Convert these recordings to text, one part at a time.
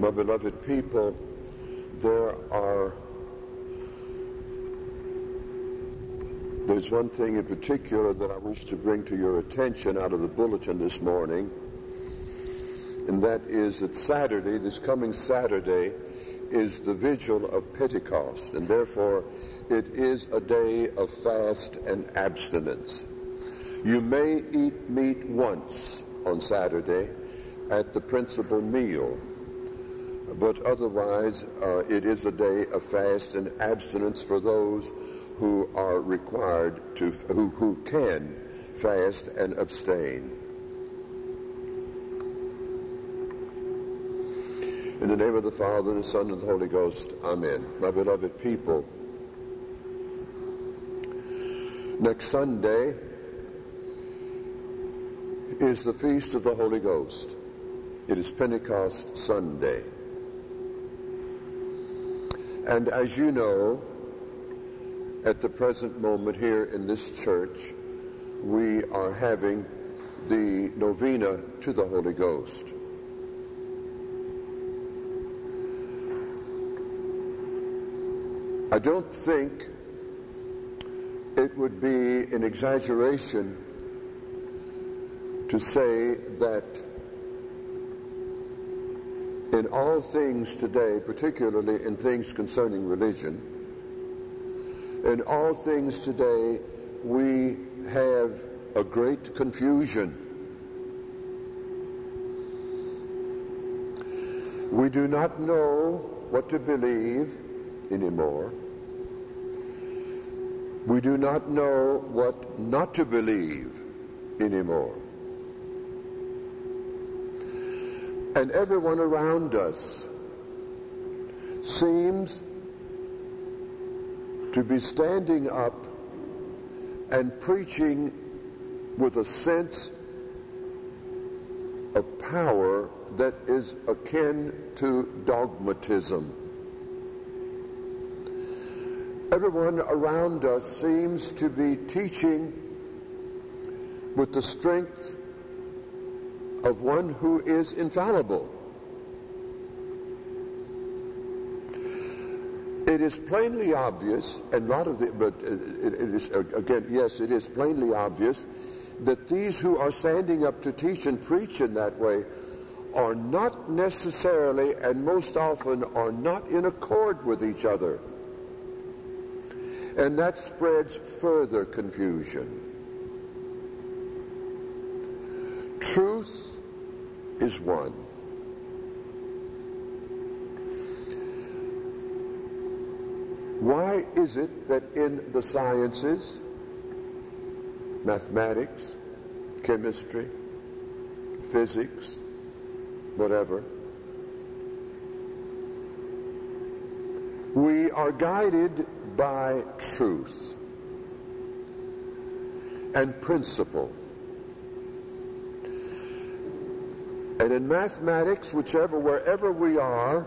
My beloved people, there are there's one thing in particular that I wish to bring to your attention out of the bulletin this morning, and that is that Saturday, this coming Saturday, is the vigil of Pentecost, and therefore it is a day of fast and abstinence. You may eat meat once on Saturday at the principal meal, but otherwise uh, it is a day of fast and abstinence for those who are required to, who, who can fast and abstain. In the name of the Father, and the Son, and the Holy Ghost, Amen. My beloved people, next Sunday is the feast of the Holy Ghost. It is Pentecost Sunday. And as you know, at the present moment here in this church, we are having the novena to the Holy Ghost. I don't think it would be an exaggeration to say that in all things today, particularly in things concerning religion, in all things today, we have a great confusion. We do not know what to believe anymore. We do not know what not to believe anymore. And everyone around us seems to be standing up and preaching with a sense of power that is akin to dogmatism. Everyone around us seems to be teaching with the strength of one who is infallible. It is plainly obvious, and not of the, but uh, it, it is, uh, again, yes, it is plainly obvious that these who are standing up to teach and preach in that way are not necessarily and most often are not in accord with each other. And that spreads further confusion. Truth is one. Why is it that in the sciences, mathematics, chemistry, physics, whatever, we are guided by truth and principle. And in mathematics, whichever, wherever we are,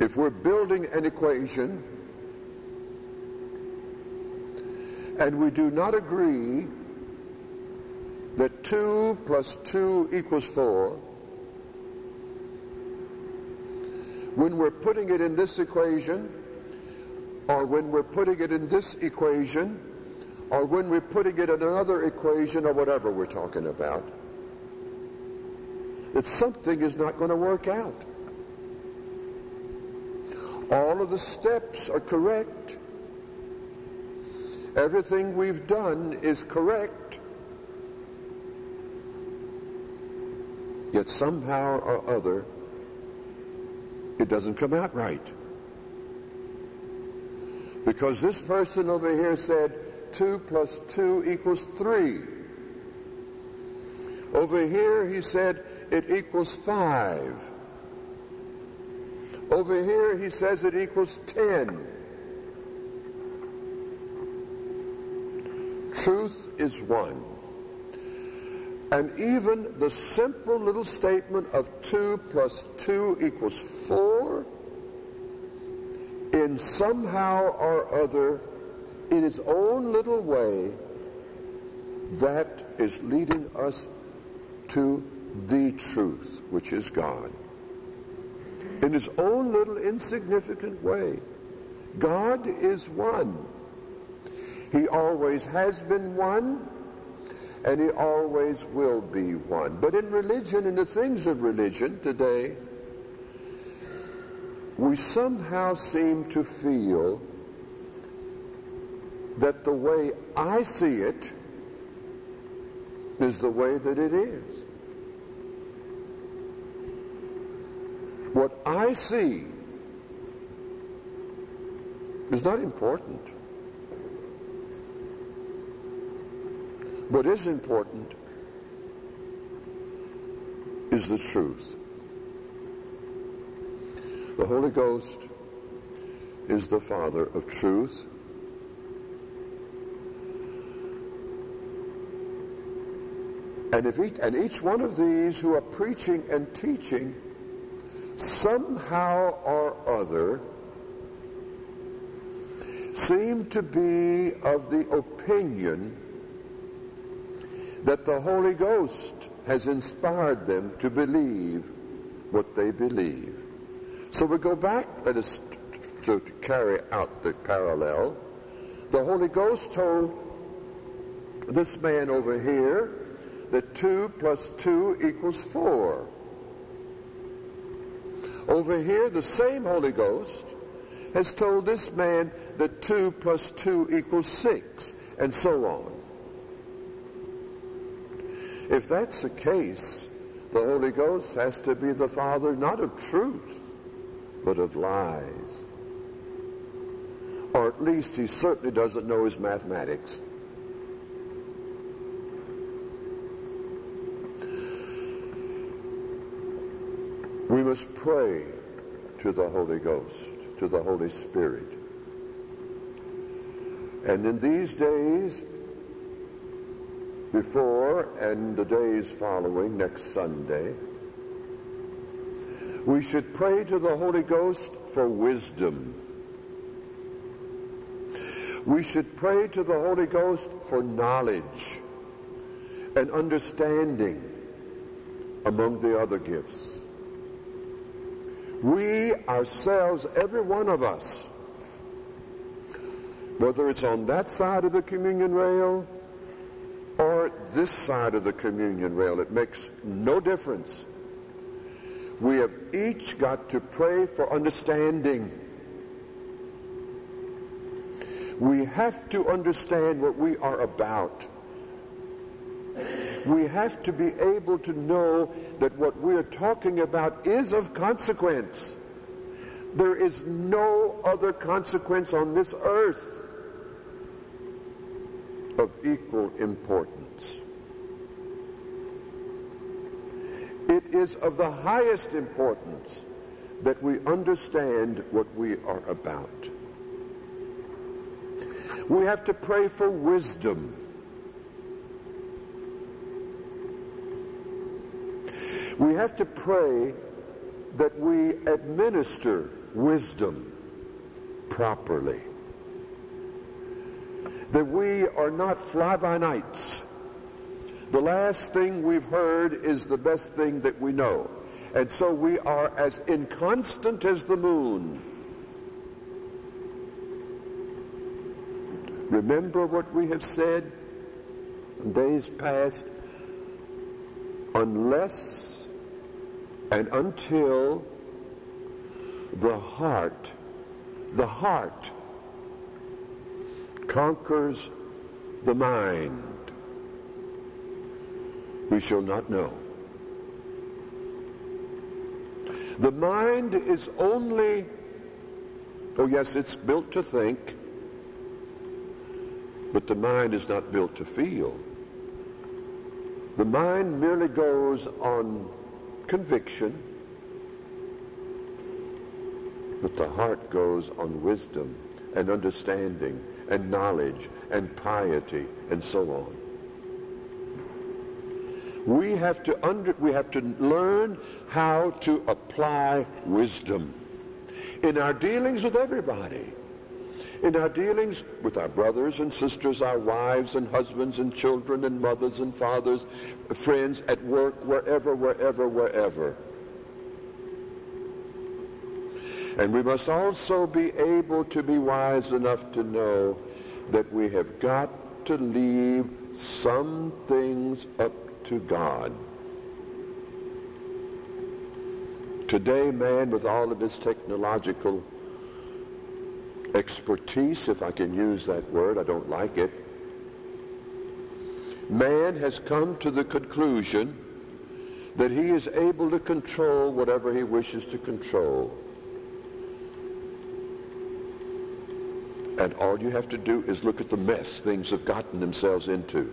if we're building an equation and we do not agree that 2 plus 2 equals 4, when we're putting it in this equation, or when we're putting it in this equation, or when we're putting it in another equation, or whatever we're talking about, that something is not going to work out. All of the steps are correct. Everything we've done is correct. Yet somehow or other, it doesn't come out right. Because this person over here said 2 plus 2 equals 3. Over here he said it equals 5. Over here, he says it equals 10. Truth is one. And even the simple little statement of 2 plus 2 equals 4, in somehow or other, in its own little way, that is leading us to the truth, which is God. In his own little insignificant way, God is one. He always has been one, and he always will be one. But in religion, in the things of religion today, we somehow seem to feel that the way I see it is the way that it is. What I see is not important. What is important is the truth. The Holy Ghost is the Father of truth. And, if each, and each one of these who are preaching and teaching somehow or other seem to be of the opinion that the Holy Ghost has inspired them to believe what they believe. So we go back, let us to, carry out the parallel. The Holy Ghost told this man over here that 2 plus 2 equals 4. Over here, the same Holy Ghost has told this man that 2 plus 2 equals 6, and so on. If that's the case, the Holy Ghost has to be the Father not of truth, but of lies. Or at least he certainly doesn't know his mathematics. We must pray to the Holy Ghost, to the Holy Spirit. And in these days, before and the days following next Sunday, we should pray to the Holy Ghost for wisdom. We should pray to the Holy Ghost for knowledge and understanding among the other gifts. We ourselves, every one of us, whether it's on that side of the communion rail or this side of the communion rail, it makes no difference. We have each got to pray for understanding. We have to understand what we are about. We have to be able to know that what we're talking about is of consequence. There is no other consequence on this earth of equal importance. It is of the highest importance that we understand what we are about. We have to pray for wisdom. We have to pray that we administer wisdom properly. That we are not fly-by-nights. The last thing we've heard is the best thing that we know. And so we are as inconstant as the moon. Remember what we have said in days past? Unless and until the heart, the heart conquers the mind, we shall not know. The mind is only, oh yes, it's built to think, but the mind is not built to feel. The mind merely goes on conviction, but the heart goes on wisdom and understanding and knowledge and piety and so on. We have to under, we have to learn how to apply wisdom in our dealings with everybody. In our dealings with our brothers and sisters, our wives and husbands and children and mothers and fathers, friends at work, wherever, wherever, wherever. And we must also be able to be wise enough to know that we have got to leave some things up to God. Today, man, with all of his technological expertise, if I can use that word, I don't like it, man has come to the conclusion that he is able to control whatever he wishes to control. And all you have to do is look at the mess things have gotten themselves into.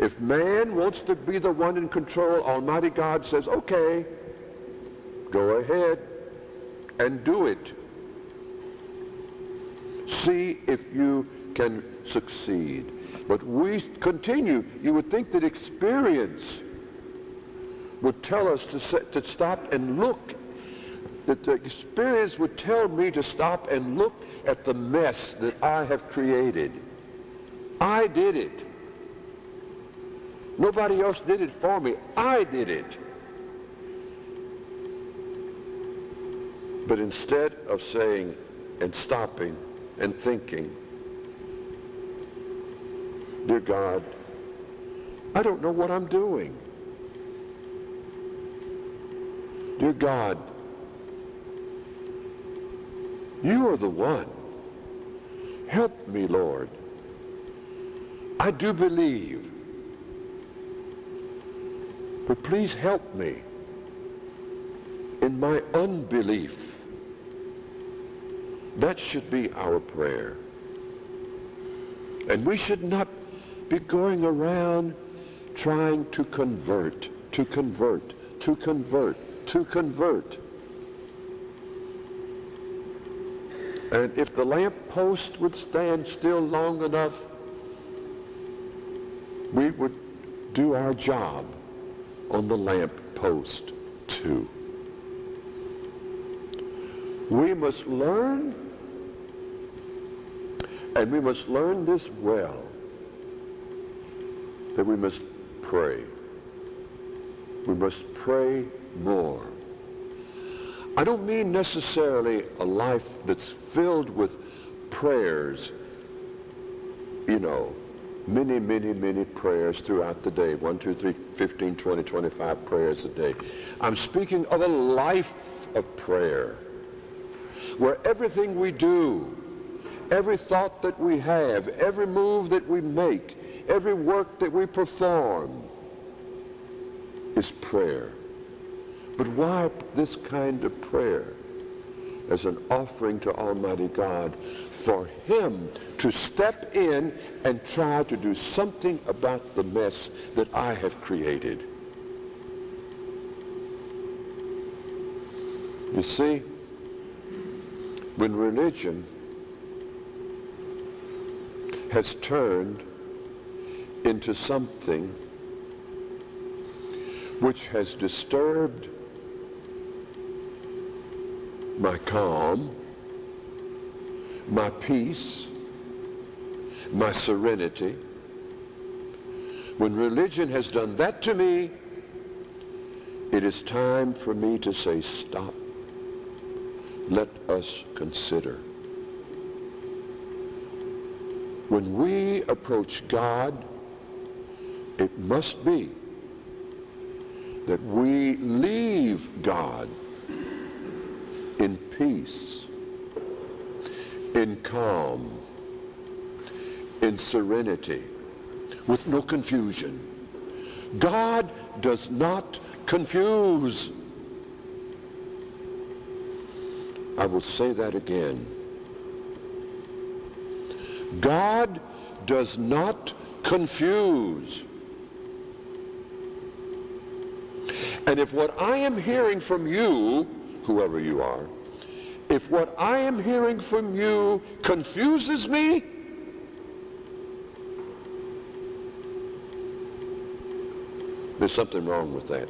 If man wants to be the one in control, Almighty God says, okay, go ahead and do it. See if you can succeed. But we continue. You would think that experience would tell us to, set, to stop and look. That the experience would tell me to stop and look at the mess that I have created. I did it. Nobody else did it for me. I did it. But instead of saying and stopping and thinking, Dear God, I don't know what I'm doing. Dear God, you are the one. Help me, Lord. I do believe. But please help me in my unbelief. That should be our prayer. And we should not be going around trying to convert, to convert, to convert, to convert. And if the lamp post would stand still long enough, we would do our job on the lamp post too. We must learn, and we must learn this well, that we must pray. We must pray more. I don't mean necessarily a life that's filled with prayers, you know, many, many, many prayers throughout the day. 1, 2, 3, 15, 20, 25 prayers a day. I'm speaking of a life of prayer where everything we do, every thought that we have, every move that we make, every work that we perform is prayer. But why this kind of prayer? As an offering to Almighty God for him to step in and try to do something about the mess that I have created. You see, when religion has turned into something which has disturbed my calm, my peace, my serenity. When religion has done that to me, it is time for me to say, stop. Let us consider. When we approach God, it must be that we leave God in peace, in calm, in serenity, with no confusion. God does not confuse. I will say that again. God does not confuse. And if what I am hearing from you whoever you are, if what I am hearing from you confuses me, there's something wrong with that.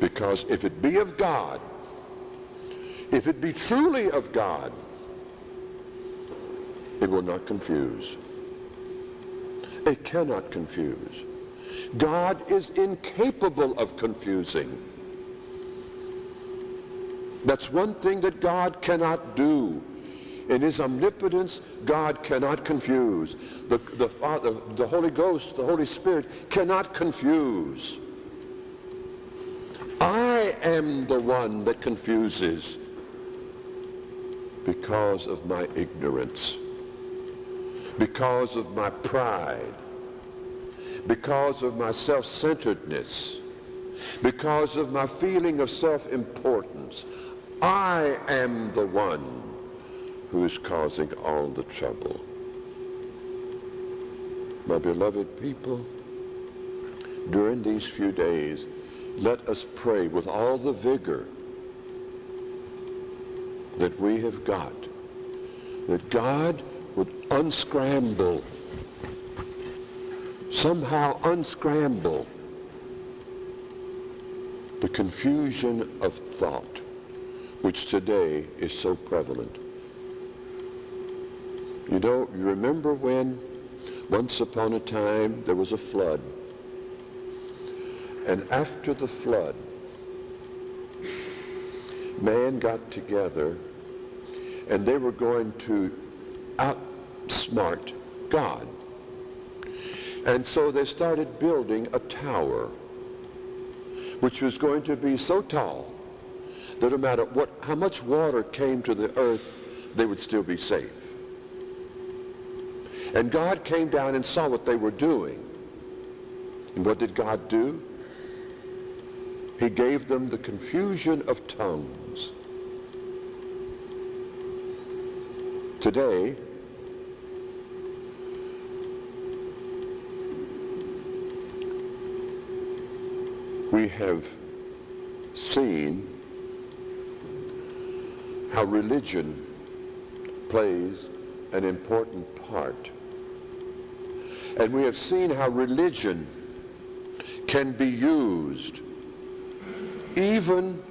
Because if it be of God, if it be truly of God, it will not confuse. It cannot confuse. God is incapable of confusing. That's one thing that God cannot do. In his omnipotence, God cannot confuse. The, the, Father, the Holy Ghost, the Holy Spirit cannot confuse. I am the one that confuses because of my ignorance, because of my pride, because of my self-centeredness, because of my feeling of self-importance. I am the one who is causing all the trouble. My beloved people, during these few days, let us pray with all the vigor that we have got, that God would unscramble, somehow unscramble the confusion of thought which today is so prevalent. You know, you remember when once upon a time there was a flood. And after the flood, man got together and they were going to outsmart God. And so they started building a tower which was going to be so tall that no matter what, how much water came to the earth, they would still be safe. And God came down and saw what they were doing. And what did God do? He gave them the confusion of tongues. Today, we have seen how religion plays an important part. And we have seen how religion can be used even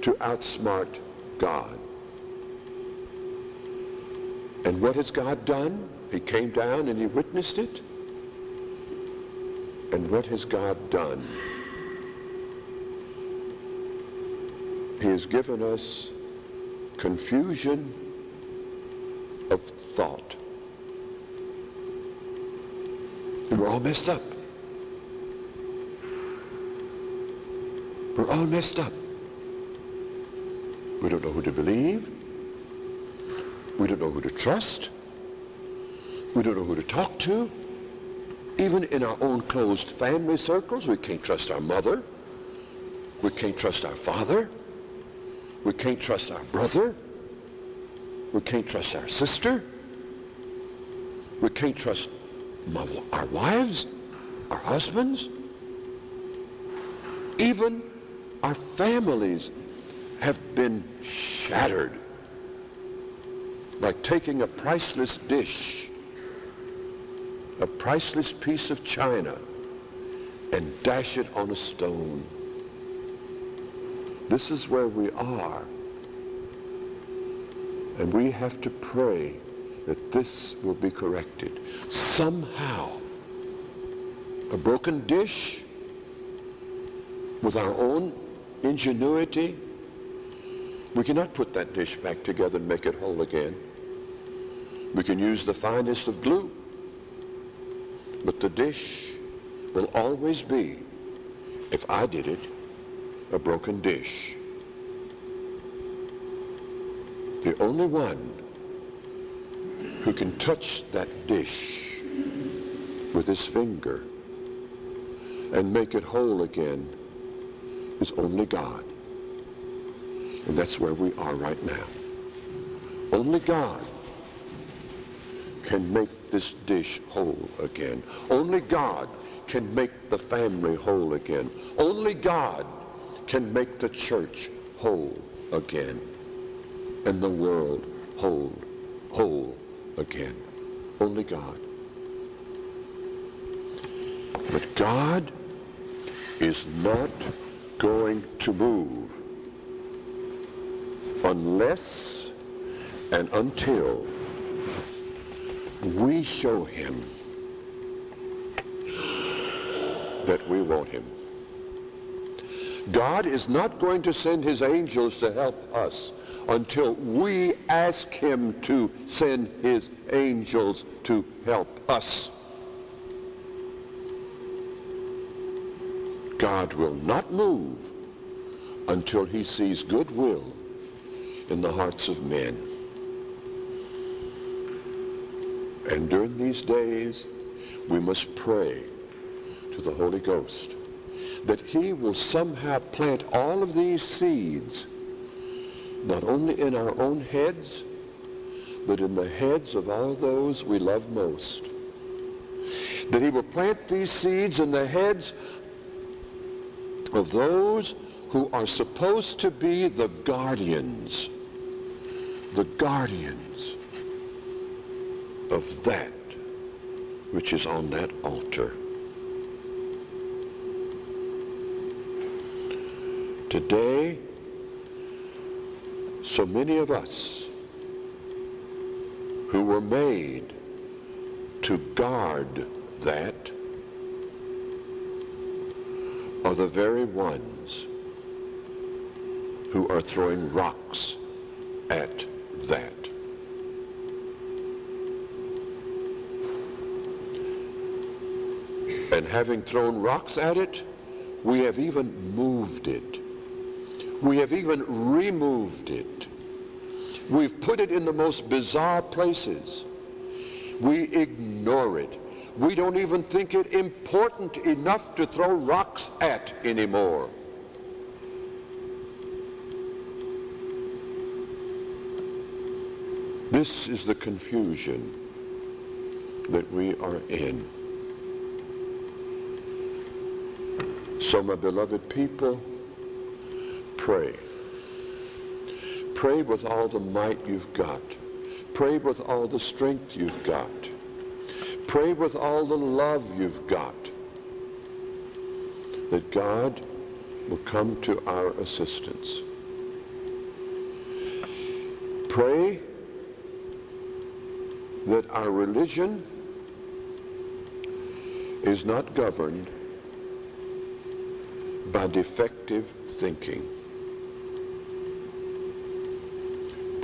to outsmart God. And what has God done? He came down and he witnessed it. And what has God done? He has given us confusion of thought. And we're all messed up. We're all messed up. We don't know who to believe. We don't know who to trust. We don't know who to talk to. Even in our own closed family circles, we can't trust our mother. We can't trust our father. We can't trust our brother. We can't trust our sister. We can't trust our wives, our husbands. Even our families have been shattered like taking a priceless dish, a priceless piece of china, and dash it on a stone. This is where we are. And we have to pray that this will be corrected. Somehow, a broken dish with our own ingenuity, we cannot put that dish back together and make it whole again. We can use the finest of glue, but the dish will always be, if I did it, a broken dish. The only one who can touch that dish with his finger and make it whole again is only God. And that's where we are right now. Only God can make this dish whole again. Only God can make the family whole again. Only God can make the church whole again and the world whole, whole again. Only God. But God is not going to move unless and until we show him that we want him. God is not going to send his angels to help us until we ask him to send his angels to help us. God will not move until he sees goodwill in the hearts of men. And during these days, we must pray to the Holy Ghost that he will somehow plant all of these seeds, not only in our own heads, but in the heads of all those we love most. That he will plant these seeds in the heads of those who are supposed to be the guardians, the guardians of that which is on that altar. Today, so many of us who were made to guard that are the very ones who are throwing rocks at that. And having thrown rocks at it, we have even moved it. We have even removed it. We've put it in the most bizarre places. We ignore it. We don't even think it important enough to throw rocks at anymore. This is the confusion that we are in. So, my beloved people, pray. Pray with all the might you've got. Pray with all the strength you've got. Pray with all the love you've got that God will come to our assistance. Pray that our religion is not governed by defective thinking.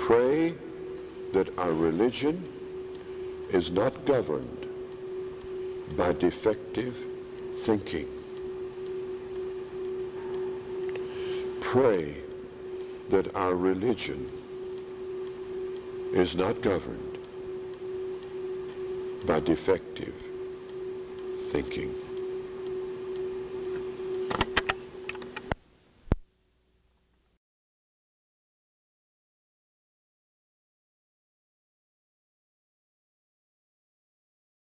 pray that our religion is not governed by defective thinking. Pray that our religion is not governed by defective thinking.